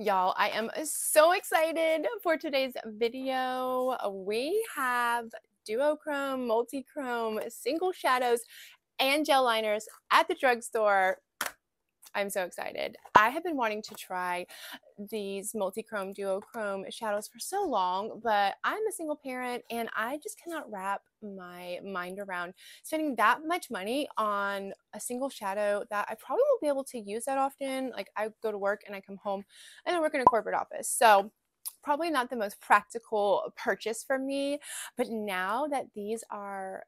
Y'all, I am so excited for today's video. Uh, we have duochrome, multi-chrome, single shadows, and gel liners at the drugstore. I'm so excited. I have been wanting to try these multi-chrome, duochrome shadows for so long, but I'm a single parent and I just cannot wrap my mind around spending that much money on a single shadow that I probably won't be able to use that often. Like I go to work and I come home and I work in a corporate office. So probably not the most practical purchase for me, but now that these are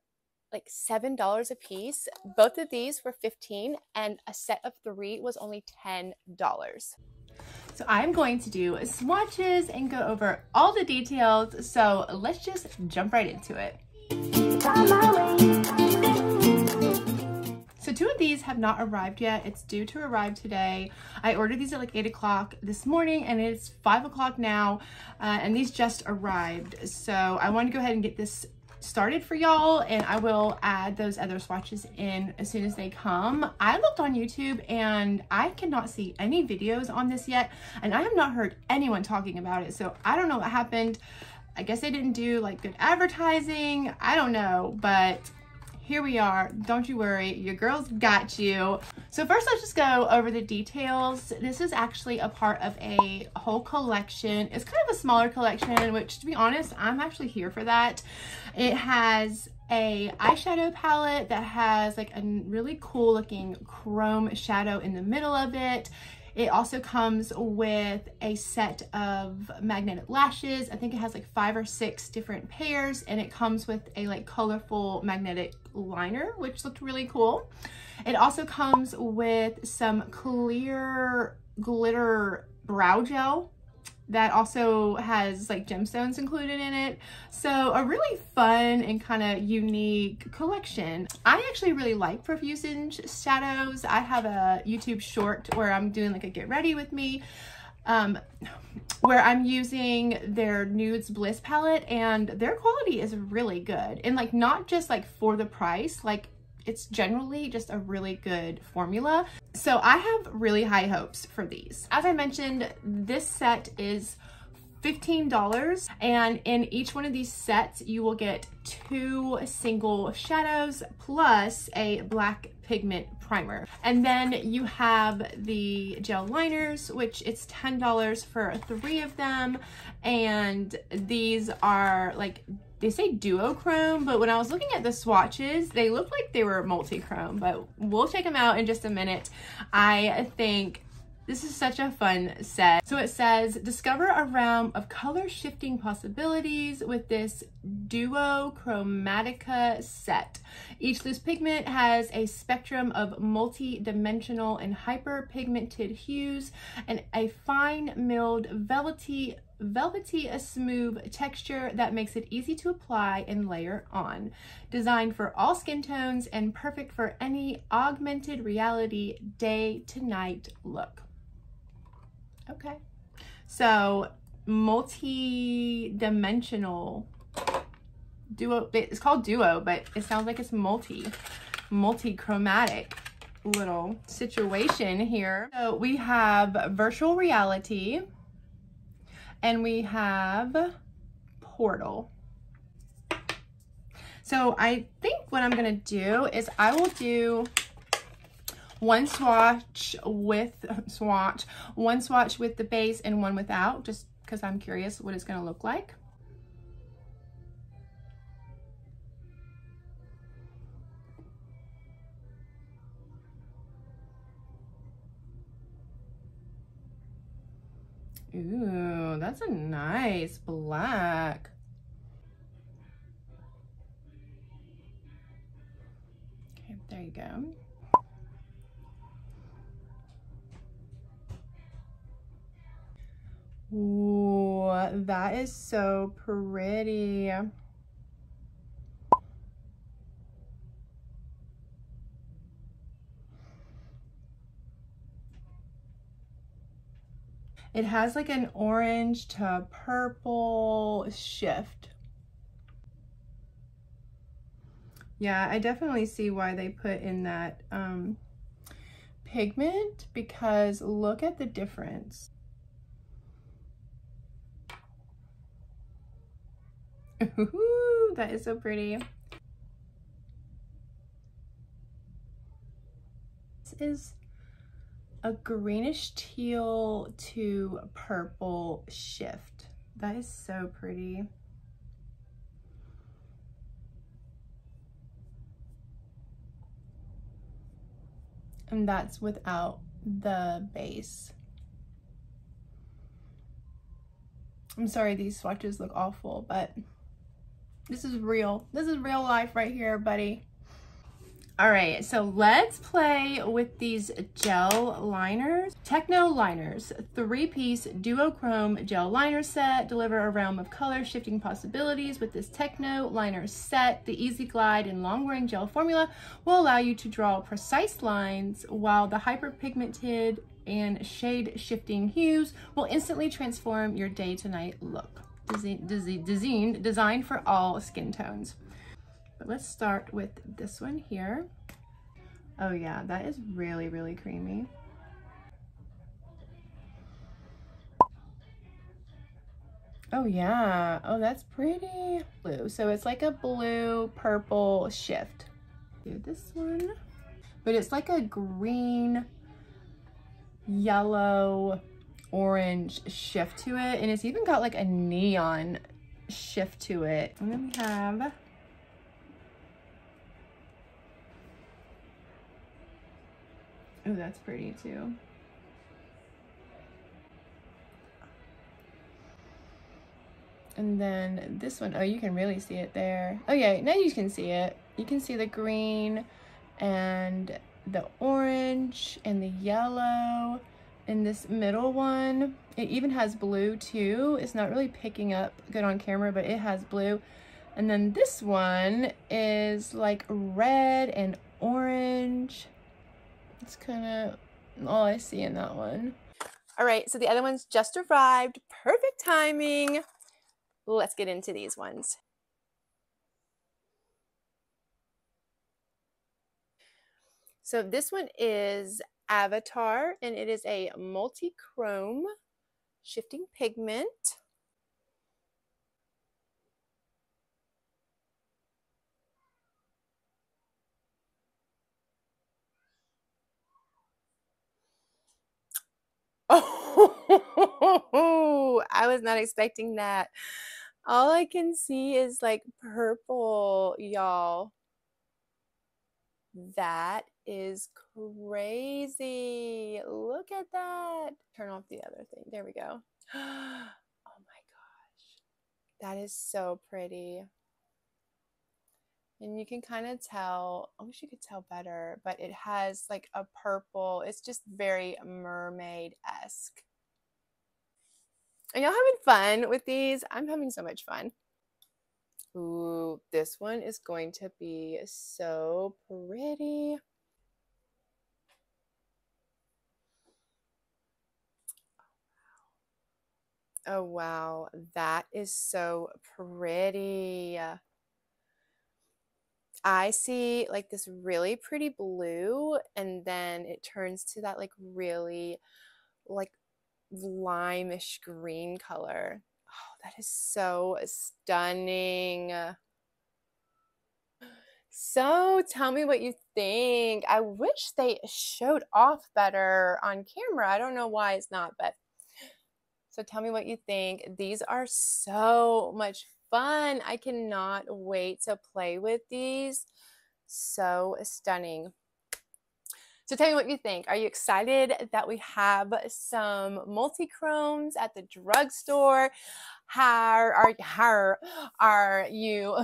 like seven dollars a piece. Both of these were 15 and a set of three was only $10. So I'm going to do swatches and go over all the details. So let's just jump right into it. So two of these have not arrived yet. It's due to arrive today. I ordered these at like eight o'clock this morning and it's five o'clock now. Uh, and these just arrived. So I want to go ahead and get this started for y'all and I will add those other swatches in as soon as they come. I looked on YouTube and I cannot see any videos on this yet and I have not heard anyone talking about it. So I don't know what happened. I guess they didn't do like good advertising. I don't know, but here we are. Don't you worry, your girl's got you. So first let's just go over the details. This is actually a part of a whole collection. It's kind of a smaller collection, which to be honest, I'm actually here for that. It has a eyeshadow palette that has like a really cool looking chrome shadow in the middle of it. It also comes with a set of magnetic lashes. I think it has like five or six different pairs and it comes with a like colorful magnetic liner, which looked really cool. It also comes with some clear glitter brow gel that also has like gemstones included in it. So a really fun and kind of unique collection. I actually really like Profusion shadows. I have a YouTube short where I'm doing like a get ready with me um, where I'm using their Nudes Bliss palette and their quality is really good. And like not just like for the price, like it's generally just a really good formula. So I have really high hopes for these. As I mentioned, this set is $15 and in each one of these sets you will get two single shadows plus a black pigment primer and then you have the gel liners which it's $10 for three of them and these are like they say duochrome, but when I was looking at the swatches, they look like they were multi-chrome, but we'll check them out in just a minute. I think this is such a fun set. So it says, discover a realm of color shifting possibilities with this Duo Chromatica set. Each loose pigment has a spectrum of multi-dimensional and hyper-pigmented hues and a fine milled velvety velvety a smooth texture that makes it easy to apply and layer on. Designed for all skin tones and perfect for any augmented reality day to night look. Okay. So multi-dimensional duo, it's called duo, but it sounds like it's multi, multi-chromatic little situation here. So we have virtual reality and we have portal. So I think what I'm gonna do is I will do one swatch with swatch, one swatch with the base and one without, just because I'm curious what it's gonna look like. Ooh, that's a nice black. Okay, there you go. Ooh, that is so pretty. It has like an orange to purple shift. Yeah, I definitely see why they put in that um, pigment because look at the difference. Ooh, that is so pretty. This is a greenish teal to purple shift. That is so pretty. And that's without the base. I'm sorry these swatches look awful, but this is real. This is real life right here, buddy. All right, so let's play with these gel liners. Techno liners, three-piece duochrome gel liner set. Deliver a realm of color shifting possibilities with this Techno liner set. The Easy Glide and long-wearing gel formula will allow you to draw precise lines while the hyperpigmented and shade shifting hues will instantly transform your day to night look. Designed, designed for all skin tones. But let's start with this one here. Oh yeah, that is really, really creamy. Oh yeah, oh that's pretty. Blue, so it's like a blue purple shift. Do this one, but it's like a green yellow orange shift to it and it's even got like a neon shift to it and then we have oh that's pretty too and then this one, oh, you can really see it there. Oh yeah, now you can see it. You can see the green and the orange and the yellow and this middle one. It even has blue too. It's not really picking up good on camera, but it has blue. And then this one is like red and orange. It's kind of all I see in that one. All right, so the other ones just arrived. Perfect timing. Let's get into these ones. So this one is Avatar, and it is a multi-chrome shifting pigment. Oh, I was not expecting that. All I can see is like purple, y'all. That is crazy. Look at that. Turn off the other thing. There we go. Oh my gosh. That is so pretty. And you can kind of tell, I wish you could tell better, but it has like a purple, it's just very mermaid esque. Are y'all having fun with these? I'm having so much fun. Ooh, this one is going to be so pretty. Oh, wow. That is so pretty. I see like this really pretty blue and then it turns to that like really like limeish green color. Oh, that is so stunning. So tell me what you think. I wish they showed off better on camera. I don't know why it's not, but so tell me what you think. These are so much fun. I cannot wait to play with these. So stunning. So tell me what you think. Are you excited that we have some multi-chromes at the drugstore? How are, how are you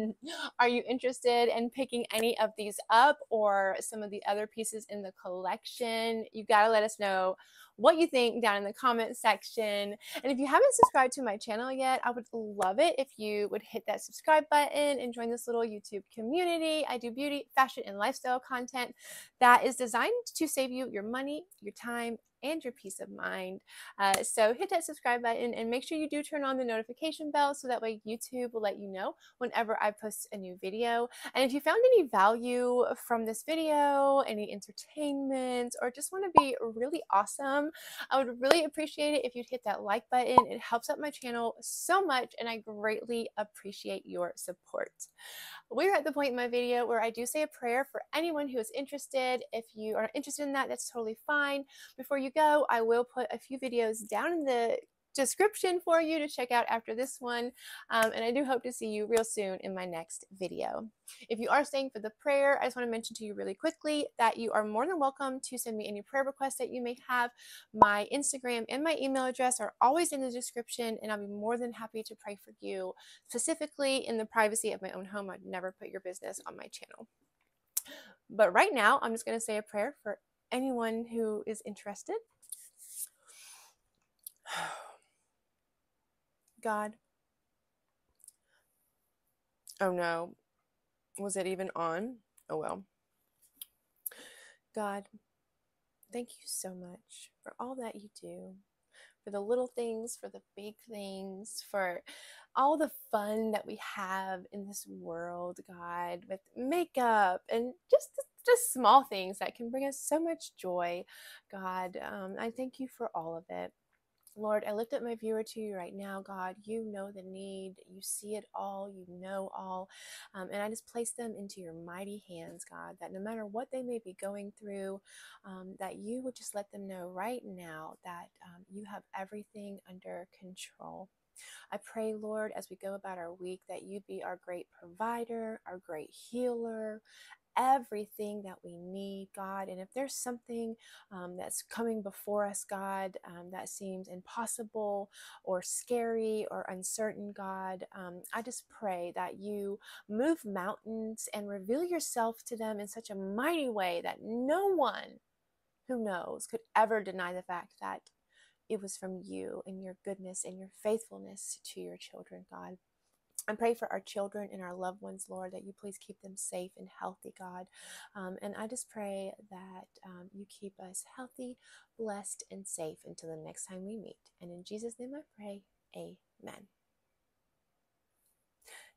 are you interested in picking any of these up or some of the other pieces in the collection? You've got to let us know what you think down in the comment section. And if you haven't subscribed to my channel yet, I would love it if you would hit that subscribe button and join this little YouTube community. I do beauty, fashion, and lifestyle content that is designed to save you your money, your time, and your peace of mind. Uh, so hit that subscribe button and make sure you do turn on the notification bell so that way YouTube will let you know whenever I post a new video. And if you found any value from this video, any entertainment, or just want to be really awesome, I would really appreciate it if you'd hit that like button. It helps out my channel so much and I greatly appreciate your support. We're at the point in my video where I do say a prayer for anyone who is interested. If you are interested in that, that's totally fine. Before you go, I will put a few videos down in the description for you to check out after this one. Um, and I do hope to see you real soon in my next video. If you are staying for the prayer, I just want to mention to you really quickly that you are more than welcome to send me any prayer requests that you may have. My Instagram and my email address are always in the description, and I'll be more than happy to pray for you specifically in the privacy of my own home. I'd never put your business on my channel. But right now, I'm just going to say a prayer for anyone who is interested. God. Oh no. Was it even on? Oh well. God, thank you so much for all that you do, for the little things, for the big things, for all the fun that we have in this world, God, with makeup and just just small things that can bring us so much joy. God, um, I thank you for all of it. Lord, I lift up my viewer to you right now, God. You know the need. You see it all. You know all. Um, and I just place them into your mighty hands, God, that no matter what they may be going through, um, that you would just let them know right now that um, you have everything under control. I pray, Lord, as we go about our week, that you be our great provider, our great healer, everything that we need, God. And if there's something um, that's coming before us, God, um, that seems impossible or scary or uncertain, God, um, I just pray that you move mountains and reveal yourself to them in such a mighty way that no one who knows could ever deny the fact that it was from you and your goodness and your faithfulness to your children, God. I pray for our children and our loved ones, Lord, that you please keep them safe and healthy, God. Um, and I just pray that um, you keep us healthy, blessed, and safe until the next time we meet. And in Jesus' name I pray, amen.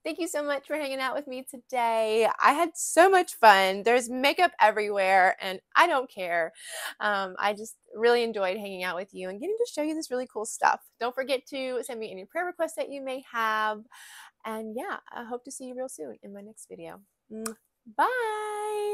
Thank you so much for hanging out with me today. I had so much fun. There's makeup everywhere, and I don't care. Um, I just really enjoyed hanging out with you and getting to show you this really cool stuff. Don't forget to send me any prayer requests that you may have. And yeah, I hope to see you real soon in my next video. Bye.